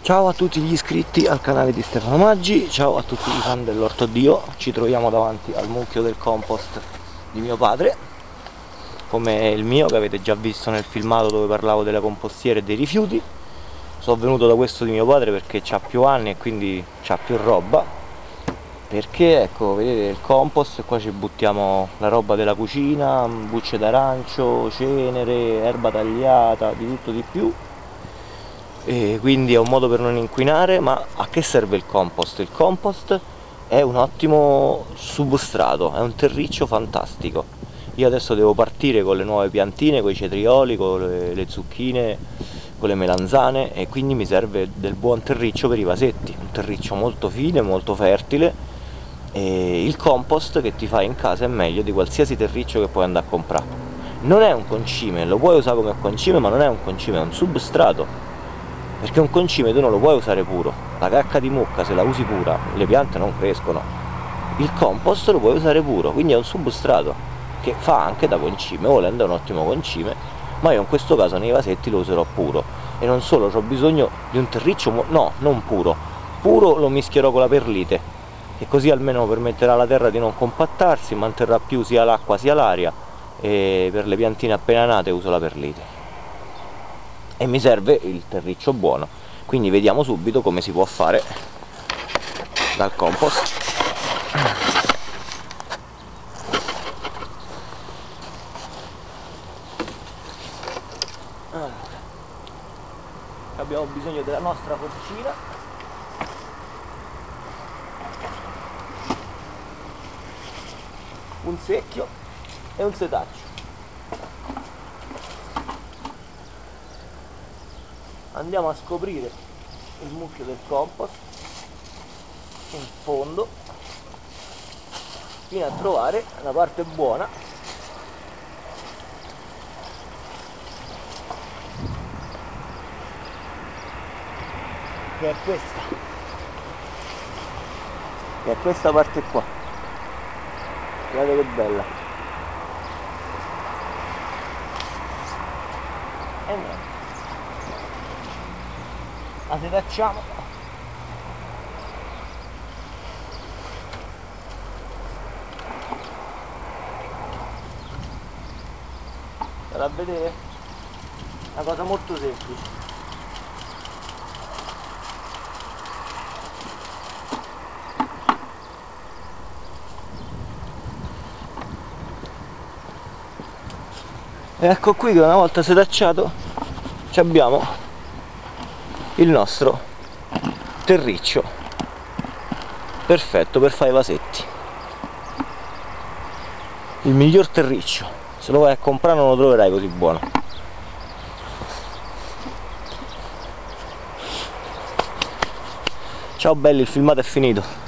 Ciao a tutti gli iscritti al canale di Stefano Maggi, ciao a tutti i fan dell'Orto Dio, ci troviamo davanti al mucchio del compost di mio padre, come il mio che avete già visto nel filmato dove parlavo della compostiera e dei rifiuti. Sono venuto da questo di mio padre perché ha più anni e quindi ha più roba, perché ecco vedete il compost, qua ci buttiamo la roba della cucina, bucce d'arancio, cenere, erba tagliata, di tutto di più e quindi è un modo per non inquinare ma a che serve il compost? il compost è un ottimo substrato è un terriccio fantastico. Io adesso devo partire con le nuove piantine con i cetrioli, con le, le zucchine con le melanzane e quindi mi serve del buon terriccio per i vasetti. Un terriccio molto fine, molto fertile. E il compost che ti fai in casa è meglio di qualsiasi terriccio che puoi andare a comprare. Non è un concime, lo puoi usare come concime ma non è un concime, è un substrato perché un concime tu non lo puoi usare puro. La cacca di mucca se la usi pura le piante non crescono. Il compost lo puoi usare puro quindi è un substrato che fa anche da concime volendo è un ottimo concime ma io in questo caso nei vasetti lo userò puro. E non solo ho bisogno di un terriccio no non puro. Puro lo mischierò con la perlite che così almeno permetterà alla terra di non compattarsi manterrà più sia l'acqua sia l'aria e per le piantine appena nate uso la perlite e mi serve il terriccio buono. Quindi vediamo subito come si può fare dal compost. Abbiamo bisogno della nostra forcina un secchio e un setaccio andiamo a scoprire il mucchio del compost in fondo fino a trovare la parte buona. Che è questa? Che è questa parte qua. Guardate che bella. E niente la setacciamo per a vedere una cosa molto semplice. E ecco qui che una volta setacciato abbiamo il nostro terriccio perfetto per fare i vasetti. Il miglior terriccio. Se lo vai a comprare non lo troverai così buono. Ciao belli il filmato è finito